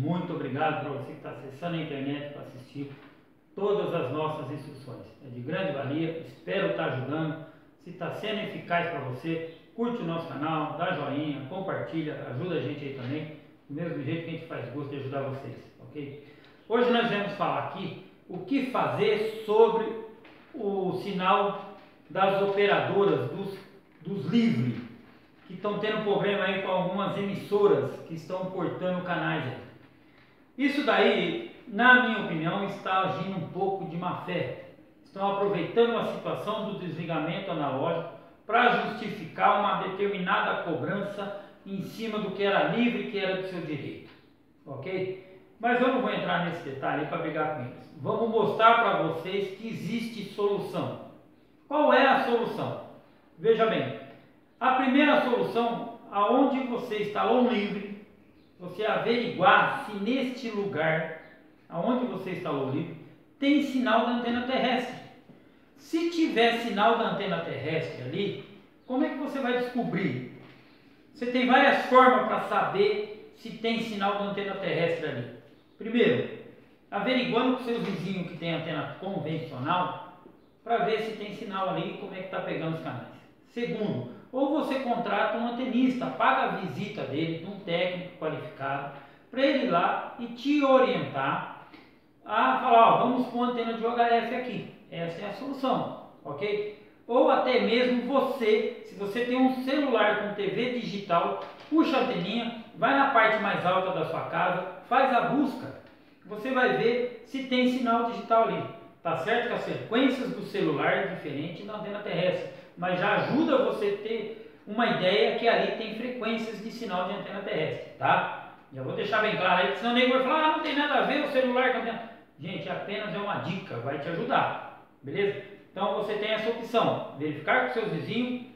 muito obrigado para você que está acessando a internet para assistir todas as nossas instruções. É de grande valia, espero estar tá ajudando. Se está sendo eficaz para você, curte o nosso canal, dá joinha, compartilha, ajuda a gente aí também, do mesmo jeito que a gente faz gosto de ajudar vocês, ok? Hoje nós vamos falar aqui o que fazer sobre o sinal das operadoras, dos, dos livres, que estão tendo problema aí com algumas emissoras que estão cortando canais aí. Isso daí, na minha opinião, está agindo um pouco de má fé. Estão aproveitando a situação do desligamento analógico para justificar uma determinada cobrança em cima do que era livre e que era do seu direito. Ok? Mas eu não vou entrar nesse detalhe para brigar com eles. Vamos mostrar para vocês que existe solução. Qual é a solução? Veja bem, a primeira solução, aonde você instalou um livre, você averiguar se neste lugar, aonde você instalou o livre, tem sinal da antena terrestre. Se tiver sinal da antena terrestre ali, como é que você vai descobrir? Você tem várias formas para saber se tem sinal da antena terrestre ali. Primeiro, averiguando com seus vizinhos que tem antena convencional, para ver se tem sinal ali e como é que está pegando os canais. Segundo, ou você contrata um antenista, paga a visita dele, de um técnico qualificado, para ele ir lá e te orientar a falar, ó, vamos com antena de UHF aqui. Essa é a solução, ok? Ou até mesmo você, se você tem um celular com TV digital, puxa a anteninha, vai na parte mais alta da sua casa, faz a busca, você vai ver se tem sinal digital ali. Tá certo que as frequências do celular é diferente da antena terrestre, mas já ajuda você a ter uma ideia que ali tem frequências de sinal de antena terrestre, tá? Já vou deixar bem claro aí, porque senão o nego vai falar, ah, não tem nada a ver o celular com a antena. Gente, apenas é uma dica, vai te ajudar. Beleza? Então você tem essa opção: verificar com seus vizinhos,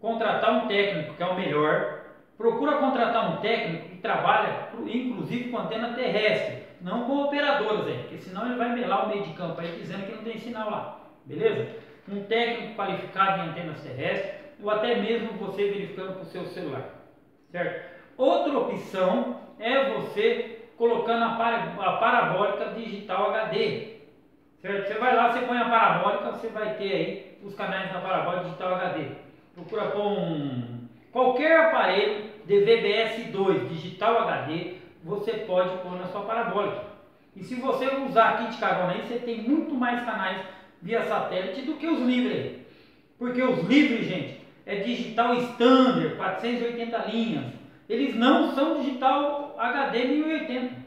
contratar um técnico que é o melhor. Procura contratar um técnico que trabalha, inclusive com antena terrestre, não com operadoras aí, porque senão ele vai melar o meio de campo aí dizendo que não tem sinal lá. Beleza? Um técnico qualificado em antenas terrestres, ou até mesmo você verificando com o seu celular. Certo? Outra opção é você colocando a parabólica digital HD, Certo? Você vai lá, você põe a parabólica, você vai ter aí os canais da parabólica digital HD. Procura com qualquer aparelho DVB-S 2 digital HD, você pode pôr na sua parabólica. E se você usar aqui de carona aí, você tem muito mais canais via satélite do que os livres Porque os livres, gente, é digital standard, 480 linhas. Eles não são digital HD 1080.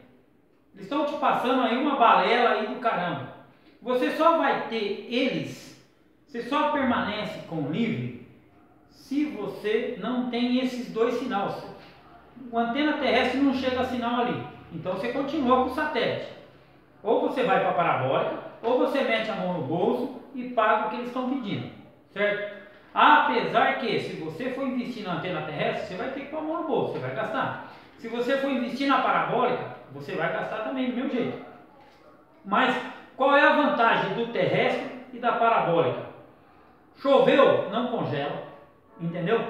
Eles estão te passando aí uma balela aí do caramba. Você só vai ter eles, você só permanece com o livre se você não tem esses dois sinais. O antena terrestre não chega a sinal ali, então você continua com o satélite. Ou você vai para a parabólica, ou você mete a mão no bolso e paga o que eles estão pedindo, certo? Apesar que, se você for investir na antena terrestre, você vai ter que pôr a mão no bolso, você vai gastar. Se você for investir na parabólica, você vai gastar também do mesmo jeito. Mas qual é a vantagem do terrestre e da parabólica? Choveu, não congela, entendeu?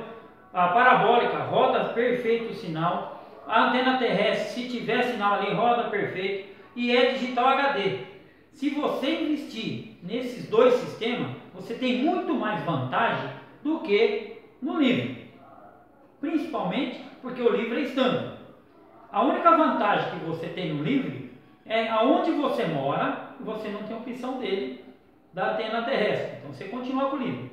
A parabólica roda perfeito o sinal, a antena terrestre, se tiver sinal ali, roda perfeito e é digital HD. Se você investir nesses dois sistemas, você tem muito mais vantagem do que no livre. Principalmente porque o livre é estándar. A única vantagem que você tem no livre é aonde você mora, você não tem opção dele da antena terrestre. Então você continua com o livro.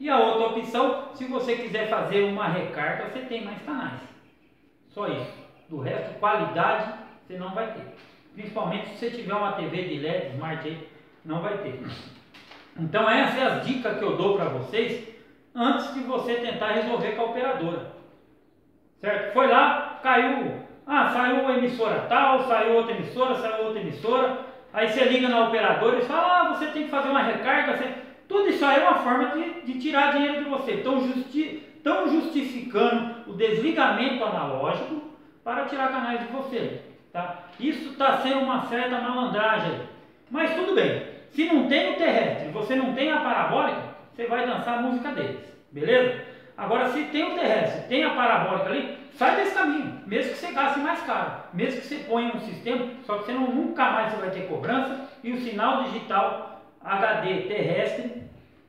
E a outra opção, se você quiser fazer uma recarga, você tem mais canais. Só isso. Do resto, qualidade você não vai ter. Principalmente se você tiver uma TV de LED Smart aí, não vai ter. Então essa é a dica que eu dou para vocês antes de você tentar resolver com a operadora. Certo? Foi lá, caiu, ah, saiu uma emissora tal, saiu outra emissora, saiu outra emissora, Aí você liga na operadora e fala, ah, você tem que fazer uma recarga. Você... Tudo isso aí é uma forma de, de tirar dinheiro de você. Estão justi... justificando o desligamento analógico para tirar canais de você. Tá? Isso está sendo uma certa malandragem. Mas tudo bem. Se não tem o terrestre, você não tem a parabólica, você vai dançar a música deles. Beleza? Agora, se tem o terrestre, tem a parabólica ali, sai desse caminho, mesmo que você gaste mais caro, mesmo que você ponha um sistema, só que você não, nunca mais você vai ter cobrança e o sinal digital HD terrestre,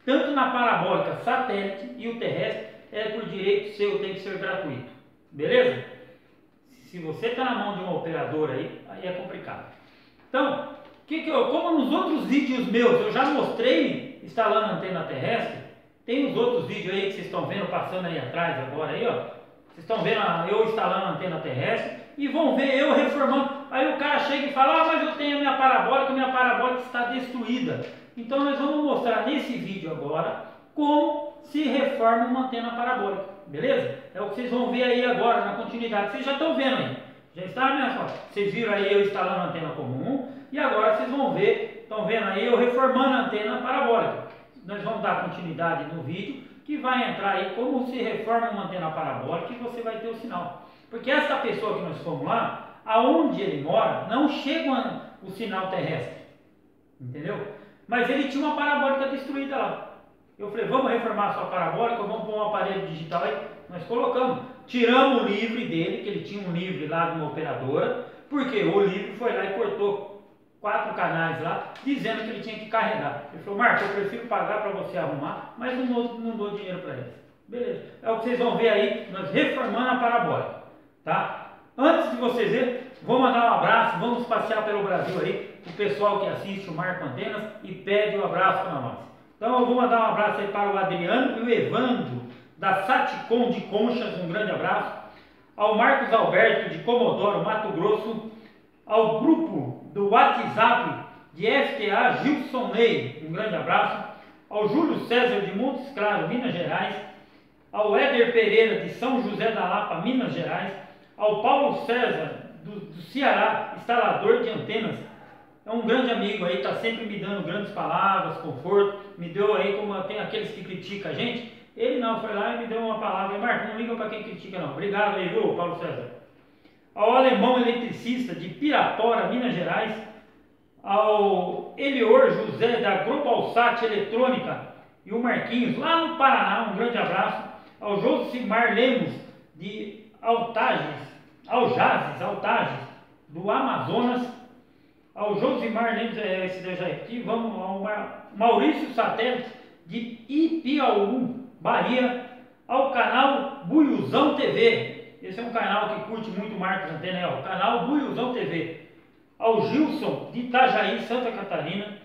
tanto na parabólica satélite e o terrestre, é por direito seu, tem que ser gratuito. Beleza? Se você está na mão de uma operadora aí, aí é complicado. Então, que que eu, como nos outros vídeos meus eu já mostrei instalando antena terrestre, tem os outros vídeos aí que vocês estão vendo passando aí atrás agora aí, ó. Vocês estão vendo eu instalando antena terrestre e vão ver eu reformando. Aí o cara chega e fala, ah, mas eu tenho a minha parabólica, minha parabólica está destruída. Então nós vamos mostrar nesse vídeo agora como se reforma uma antena parabólica, beleza? É o que vocês vão ver aí agora na continuidade. Vocês já estão vendo aí, já está minha foto. Vocês viram aí eu instalando a antena comum e agora vocês vão ver, estão vendo aí eu reformando a antena parabólica nós vamos dar continuidade no vídeo que vai entrar aí como se reforma uma antena parabólica e você vai ter o sinal. Porque essa pessoa que nós fomos lá, aonde ele mora, não chega o sinal terrestre. Entendeu? Mas ele tinha uma parabólica destruída lá. Eu falei, vamos reformar a sua parabólica, vamos pôr um aparelho digital aí. Nós colocamos. Tiramos o livre dele, que ele tinha um livre lá de uma operadora, porque o livre foi lá e cortou quatro canais lá, dizendo que ele tinha que carregar. Ele falou, Marcos, eu prefiro pagar para você arrumar, mas não dou, não dou dinheiro para eles. Beleza. É o que vocês vão ver aí, nós reformando a parabólica. Tá? Antes de vocês verem, vou mandar um abraço, vamos passear pelo Brasil aí, o pessoal que assiste o Marco Antenas e pede um abraço para nós. Então eu vou mandar um abraço aí para o Adriano e o Evandro, da Saticom de Conchas, um grande abraço. Ao Marcos Alberto, de Comodoro, Mato Grosso, ao grupo do WhatsApp de FTA Gilson Ney, um grande abraço, ao Júlio César de Montes Claros, Minas Gerais, ao Éder Pereira de São José da Lapa, Minas Gerais, ao Paulo César do, do Ceará, instalador de antenas, é um grande amigo aí, está sempre me dando grandes palavras, conforto, me deu aí como tem aqueles que criticam a gente, ele não, foi lá e me deu uma palavra, Marco, não liga para quem critica não, obrigado aí, viu, Paulo César. Ao alemão eletricista de Pirapora, Minas Gerais, ao Elior José da Globalsat Eletrônica e o Marquinhos, lá no Paraná, um grande abraço, ao Josimar Lemos de Altages, Aljazes, Altages, do Amazonas, ao Josimar Lemos, é, esse eu já vamos ao Maurício Satélite de Ipiaú, Bahia, ao canal Buiuzão TV, esse é um canal que curte muito Marcos Antena, é o canal Buiuzão TV. Ao Gilson de Itajaí, Santa Catarina.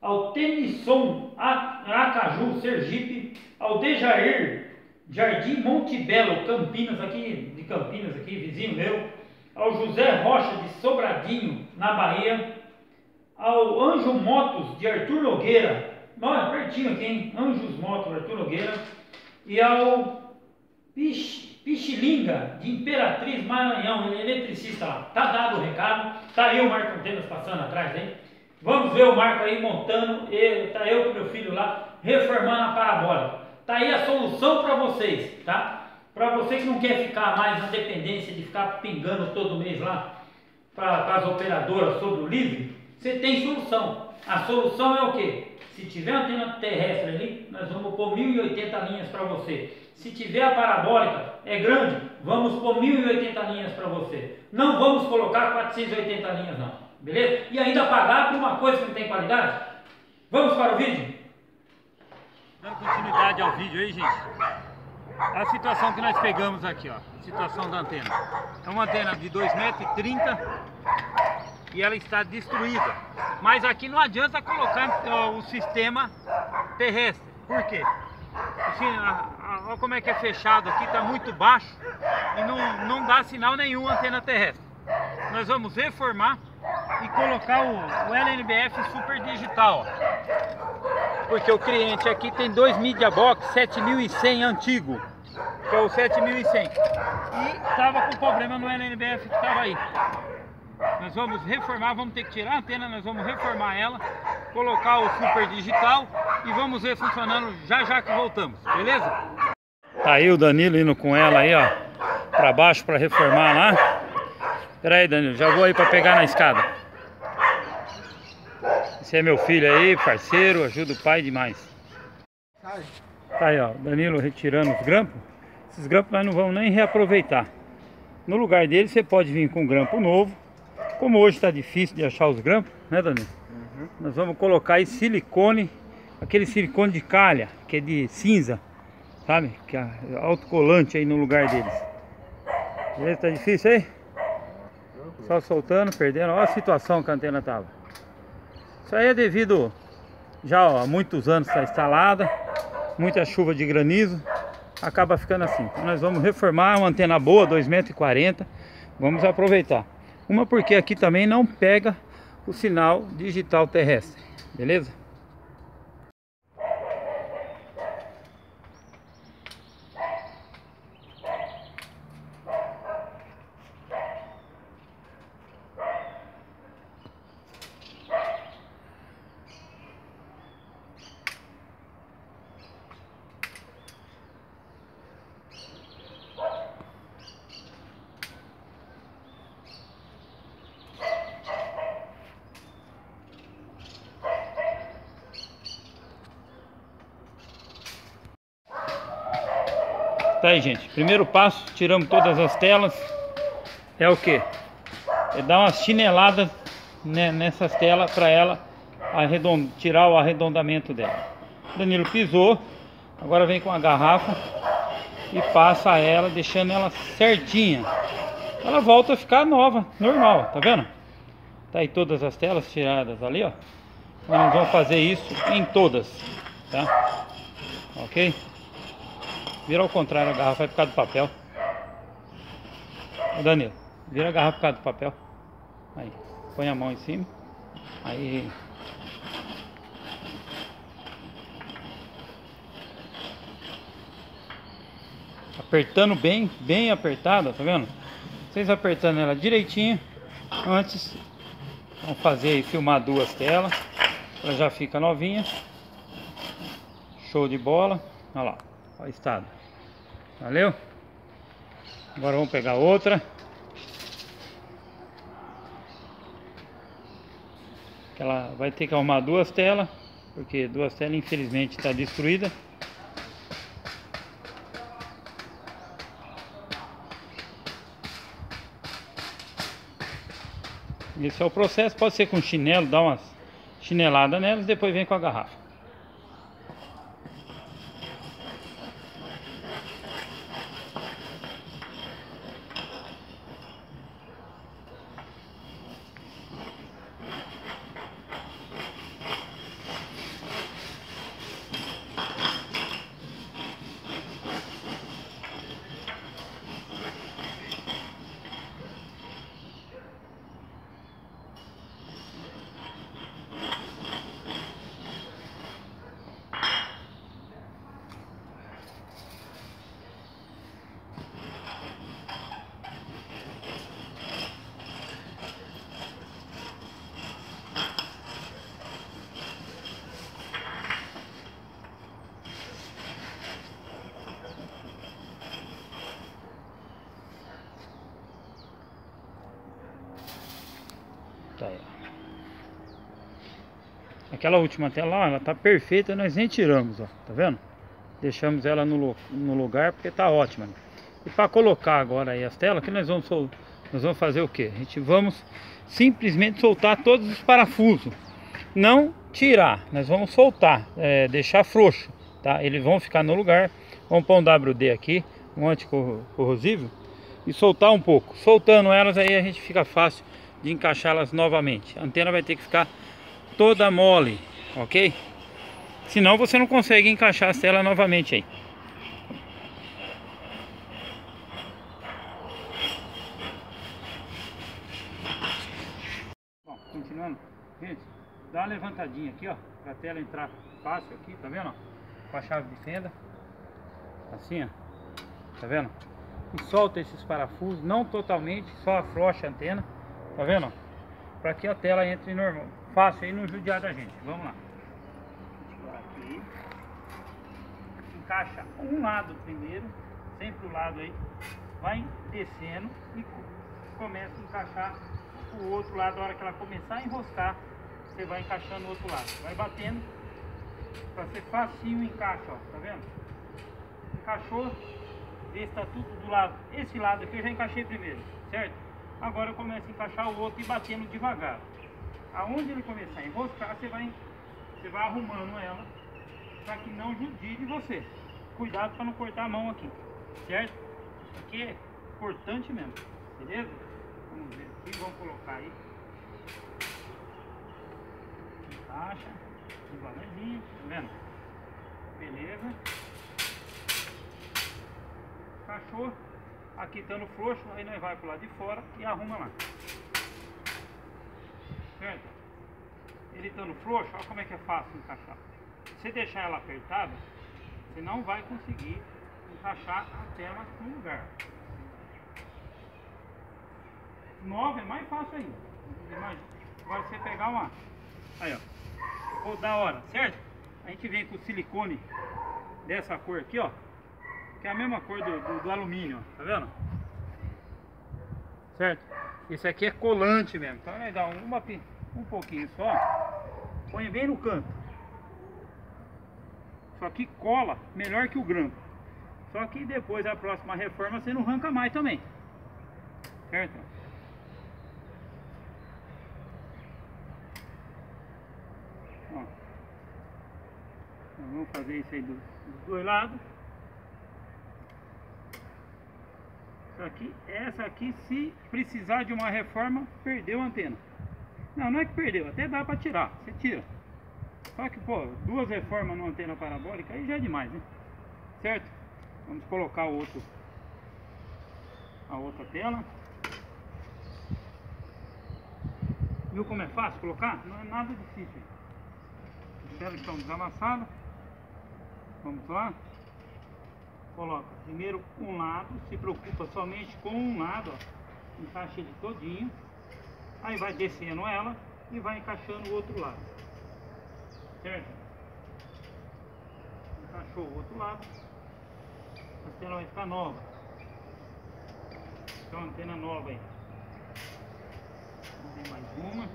Ao Tenisson Acaju, Sergipe. Ao Dejair Jardim Montebello, Campinas, aqui de Campinas, aqui, vizinho meu. Ao José Rocha de Sobradinho, na Bahia. Ao Anjo Motos de Arthur Nogueira. Não, é pertinho aqui, hein? Anjos Motos, Arthur Nogueira. E ao Piche Pichilinga, de Imperatriz Maranhão, é eletricista lá. Tá dado o recado, tá aí o Marco Antenas passando atrás hein? Vamos ver o Marco aí montando, ele, tá eu com meu filho lá, reformando a parabólica. Tá aí a solução para vocês, tá? Para você que não quer ficar mais na dependência de ficar pingando todo mês lá para as operadoras sobre o livre, você tem solução. A solução é o quê? Se tiver antena terrestre ali, nós vamos pôr 1080 linhas para você. Se tiver a parabólica, é grande, vamos pôr 1080 linhas para você. Não vamos colocar 480 linhas não, beleza? E ainda pagar por uma coisa que não tem qualidade? Vamos para o vídeo? Dando continuidade ao vídeo aí, gente. A situação que nós pegamos aqui, ó. Situação da antena. É uma antena de 2,30 metros e ela está destruída. Mas aqui não adianta colocar ó, o sistema terrestre. Por quê? Assim, olha como é que é fechado aqui, está muito baixo e não, não dá sinal nenhum antena terrestre. Nós vamos reformar e colocar o, o LNBF Super Digital. Porque o cliente aqui tem dois Media Box 7100 antigo, que é o 7100. E estava com problema no LNBF que estava aí. Nós vamos reformar, vamos ter que tirar a antena, nós vamos reformar ela, colocar o Super Digital e vamos ver funcionando já já que voltamos, beleza? Tá aí o Danilo indo com ela aí, ó, pra baixo pra reformar lá. Pera aí, Danilo, já vou aí pra pegar na escada. Esse é meu filho aí, parceiro, ajuda o pai demais. Tá aí, ó, Danilo retirando os grampos. Esses grampos nós não vamos nem reaproveitar. No lugar dele você pode vir com um grampo novo. Como hoje está difícil de achar os grampos, né Danilo? Uhum. Nós vamos colocar aí silicone, aquele silicone de calha, que é de cinza, sabe? Que é autocolante aí no lugar deles. Beleza? Tá difícil aí? Só soltando, perdendo. Olha a situação que a antena tava. Isso aí é devido já ó, há muitos anos está instalada, muita chuva de granizo, acaba ficando assim. Então nós vamos reformar uma antena boa, 2,40m, vamos aproveitar. Uma porque aqui também não pega o sinal digital terrestre, beleza? Tá aí, gente. Primeiro passo, tiramos todas as telas. É o que? É dar uma chinelada né, nessas telas para ela arredond... tirar o arredondamento dela. Danilo pisou. Agora vem com a garrafa e passa ela, deixando ela certinha. Ela volta a ficar nova, normal, tá vendo? Tá aí todas as telas tiradas ali, ó. Nós vamos fazer isso em todas, tá? Ok? Vira ao contrário a garrafa, vai ficar do papel. Ô Danilo, vira a garrafa por causa do papel. Aí, põe a mão em cima. Aí. Apertando bem, bem apertada, tá vendo? Vocês apertando ela direitinho. Antes, vamos fazer aí, filmar duas telas. Ela já fica novinha. Show de bola. Olha lá. Olha estado. Valeu? Agora vamos pegar outra. Ela vai ter que arrumar duas telas, porque duas telas infelizmente está destruída. Esse é o processo, pode ser com chinelo, dá umas chineladas nelas, depois vem com a garrafa. Tá aí, Aquela última tela, ela tá perfeita, nós nem tiramos, ó, tá vendo? Deixamos ela no, no lugar porque tá ótima. E para colocar agora aí as telas, que nós vamos, nós vamos fazer o que? A gente vamos simplesmente soltar todos os parafusos. Não tirar, nós vamos soltar, é, deixar frouxo, tá? Eles vão ficar no lugar. Vamos pôr um WD aqui, um anticorrosivo e soltar um pouco. Soltando elas aí a gente fica fácil de encaixá-las novamente. A antena vai ter que ficar toda mole, ok? Senão você não consegue encaixar a tela novamente aí. Bom, continuando. Gente, dá uma levantadinha aqui, ó, pra tela entrar fácil aqui, tá vendo? Com a chave de fenda. Assim, ó. Tá vendo? E solta esses parafusos, não totalmente, só afrouxa a antena. Tá vendo? Para que a tela entre normal. Fácil aí no judiar da gente. Vamos lá. Aqui. Encaixa um lado primeiro. Sempre o lado aí. Vai descendo e começa a encaixar o outro lado. A hora que ela começar a enroscar, você vai encaixando o outro lado. Vai batendo Pra ser facinho o encaixe, ó, tá vendo? Encaixou, vê se tá tudo do lado. Esse lado aqui eu já encaixei primeiro, certo? Agora eu começo a encaixar o outro e batendo devagar. Aonde ele começar a enroscar, você vai, você vai arrumando ela para que não judia você. Cuidado para não cortar a mão aqui, certo? Isso aqui é importante mesmo, beleza? Vamos ver aqui, vamos colocar aí. Encaixa, devagarzinho, tá vendo? Beleza. Encaixou. Aqui estando frouxo, aí nós vai pro lado de fora e arruma lá. Certo? Ele estando frouxo, olha como é que é fácil encaixar. Se você deixar ela apertada, você não vai conseguir encaixar a tela no lugar. Nova é mais fácil ainda. Imagina. Agora você pegar uma. Aí ó. Ou da hora, certo? A gente vem com silicone dessa cor aqui, ó. Que é a mesma cor do, do, do alumínio, ó. Tá vendo? Certo? Isso aqui é colante mesmo. Então vai dar uma, um pouquinho só. Põe bem no canto. Só que cola melhor que o grampo. Só que depois a próxima reforma você não arranca mais também. Certo? Ó. Então, vamos fazer isso aí dos, dos dois lados. Aqui, essa aqui, se precisar de uma reforma, perdeu a antena. Não, não é que perdeu, até dá para tirar, você tira. Só que, pô, duas reformas numa antena parabólica aí já é demais, né? Certo? Vamos colocar o outro, a outra tela. Viu como é fácil colocar? Não é nada difícil. As telas estão desamassadas. Vamos lá. Coloca primeiro um lado, se preocupa somente com um lado, ó. Encaixa ele todinho. Aí vai descendo ela e vai encaixando o outro lado certo? Encaixou o outro lado, a antena vai ficar nova. Então uma antena nova aí. Ver mais uma.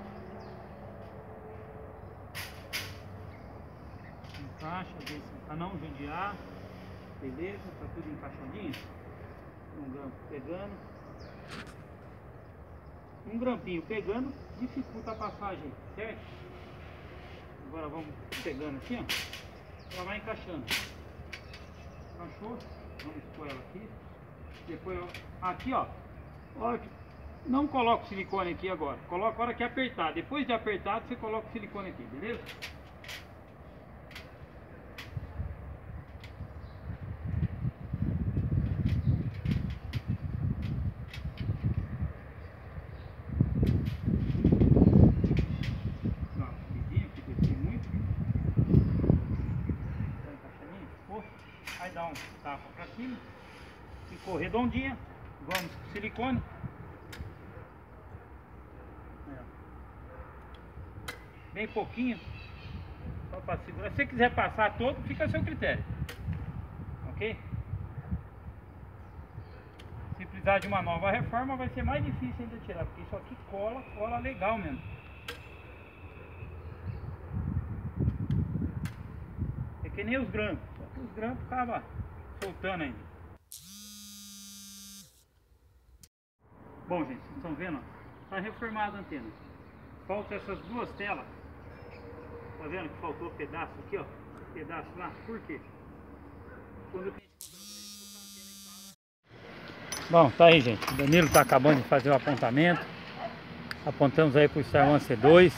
Encaixa, ver para não judiar. Beleza, tá tudo encaixadinho. Um grampo pegando. Um grampinho pegando dificulta a passagem, certo? Agora vamos pegando aqui, ó. Ela vai encaixando. Encaixou. Vamos pôr ela aqui. Depois, ó, aqui, ó. Não coloca o silicone aqui agora. Coloca a hora que apertar. Depois de apertado, você coloca o silicone aqui, beleza? Ficou redondinha. Vamos com silicone. Bem pouquinho. Só para segurar. Se você quiser passar todo, fica a seu critério. Ok? Se precisar de uma nova reforma, vai ser mais difícil ainda tirar. Porque isso aqui cola, cola legal mesmo. É que nem os grampos. Só que os grampos acabam soltando ainda. Bom, gente, estão vendo? Está reformada a antena. Falta essas duas telas. Tá vendo que faltou pedaço aqui, ó? Pedaço lá. Por quê? Quando Bom, tá aí, gente. O Danilo tá acabando de fazer o apontamento. Apontamos aí pro Star One C2.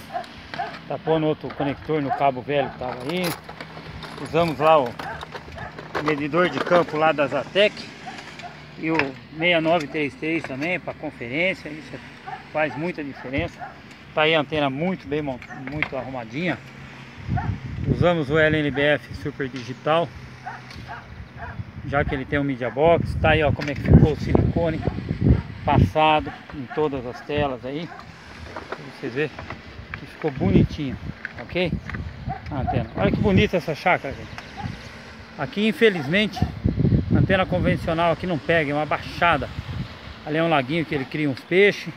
Tá pondo outro conector no cabo velho que tava aí. Usamos lá o medidor de campo lá da Zatec e o 6933 também para conferência, isso faz muita diferença. Tá aí a antena muito bem muito arrumadinha. Usamos o LNBF Super Digital, já que ele tem um media box. Tá aí ó como é que ficou o silicone passado em todas as telas aí. Pra vocês verem que ficou bonitinho, ok? A antena. Olha que bonita essa chácara, gente. Aqui infelizmente Antena convencional aqui não pega, é uma baixada. Ali é um laguinho que ele cria uns peixes.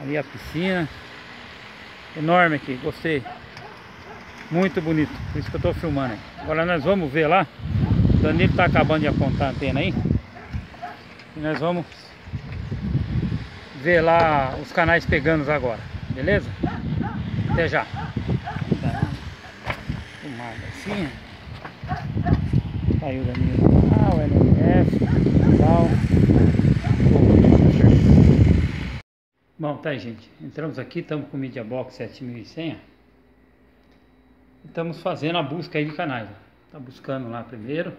Ali é a piscina. Enorme aqui, gostei. Muito bonito, por isso que eu estou filmando. Agora nós vamos ver lá. O Danilo está acabando de apontar a antena aí. E nós vamos ver lá os canais pegando agora, beleza? Até já. Filmada assim. Saiu da minha. Ah, o NMF, tal. Bom, tá aí, gente. Entramos aqui, estamos com o Media Box 7100. Estamos fazendo a busca aí de canais. Tá buscando lá primeiro.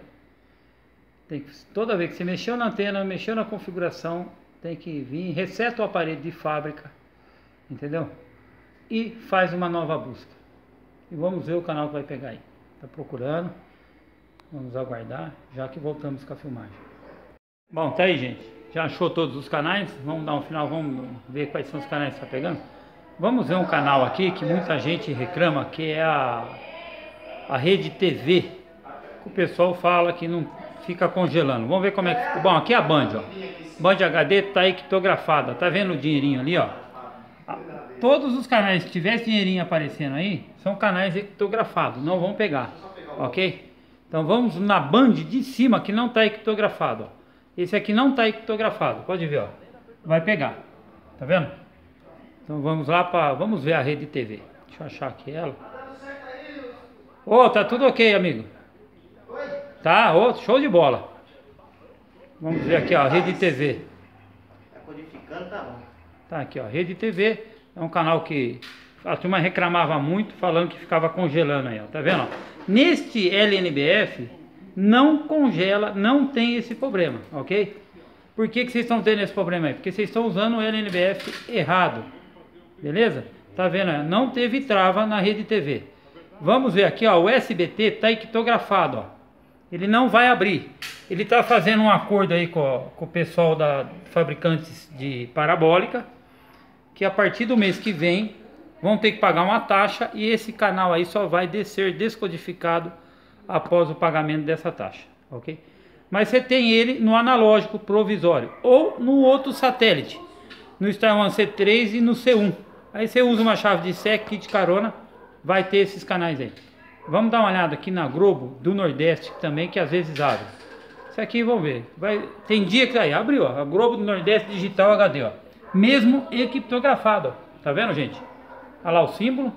Tem que, toda vez que você mexeu na antena, mexeu na configuração, tem que vir, reseta o aparelho de fábrica, entendeu? E faz uma nova busca. E vamos ver o canal que vai pegar aí. Tá procurando. Vamos aguardar, já que voltamos com a filmagem. Bom, tá aí, gente. Já achou todos os canais? Vamos dar um final, vamos ver quais são os canais que está pegando? Vamos ver um canal aqui que muita gente reclama, que é a, a Rede TV. O pessoal fala que não fica congelando. Vamos ver como é que fica. Bom, aqui é a Band, ó. Band HD está equitografada. Tá vendo o dinheirinho ali, ó? Todos os canais que tivesse dinheirinho aparecendo aí, são canais equitografados, não vão pegar, ok? Então vamos na Band de cima que não está equitografado, ó. Esse aqui não está equitografado, pode ver, ó. Vai pegar, tá vendo? Então vamos lá para, vamos ver a rede TV. Deixa eu achar aqui ela. Ô, oh, tá tudo ok, amigo. Tá, oh, show de bola. Vamos ver aqui, ó, Rede TV. Tá codificando, tá bom. Tá aqui, ó, Rede TV. É um canal que a turma reclamava muito, falando que ficava congelando aí, ó. Tá vendo? Ó? Neste LNBF, não congela, não tem esse problema, ok? Por que, que vocês estão tendo esse problema aí? Porque vocês estão usando o LNBF errado. Beleza? Tá vendo? Não teve trava na rede TV. Vamos ver aqui, ó, o SBT está equitografado, ó. Ele não vai abrir. Ele está fazendo um acordo aí com, com o pessoal da fabricantes de parabólica, que a partir do mês que vem vão ter que pagar uma taxa e esse canal aí só vai descer descodificado após o pagamento dessa taxa, ok? Mas você tem ele no analógico provisório ou no outro satélite, no Star One C3 e no C1. Aí você usa uma chave de SEC, kit carona, vai ter esses canais aí. Vamos dar uma olhada aqui na Globo do Nordeste também, que às vezes abre. Isso aqui, vamos ver. Vai, tem dia que aí abriu, ó, a Globo do Nordeste Digital HD, ó. Mesmo equiptografado, ó. Tá vendo, gente? Olha lá o símbolo.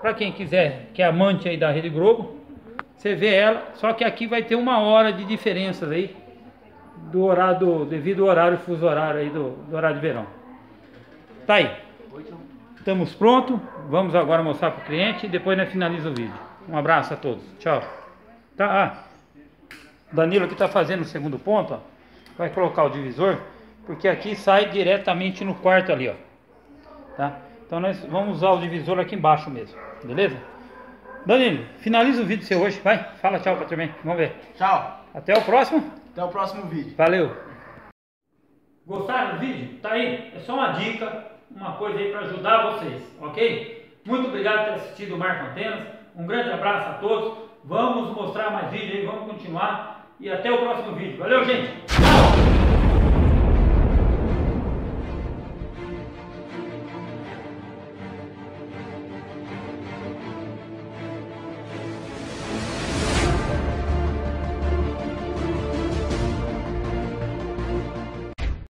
Para quem quiser, que é amante aí da Rede Globo, você vê ela, só que aqui vai ter uma hora de diferenças aí do horário do, devido ao horário fuso horário aí do, do horário de verão. Tá aí. Estamos prontos. Vamos agora mostrar para o cliente e depois nós finaliza o vídeo. Um abraço a todos. Tchau. Tá, ah, Danilo aqui está fazendo o segundo ponto. Ó. Vai colocar o divisor. Porque aqui sai diretamente no quarto ali, ó. Tá? Então nós vamos usar o divisor aqui embaixo mesmo. Beleza? Danilo, finaliza o vídeo seu hoje. Vai, fala tchau para também. Vamos ver. Tchau. Até o próximo. Até o próximo vídeo. Valeu. Gostaram do vídeo? Tá aí. É só uma dica uma coisa aí para ajudar vocês, ok? Muito obrigado por ter assistido o Marco Antenas. Um grande abraço a todos. Vamos mostrar mais vídeos aí, vamos continuar. E até o próximo vídeo. Valeu, gente!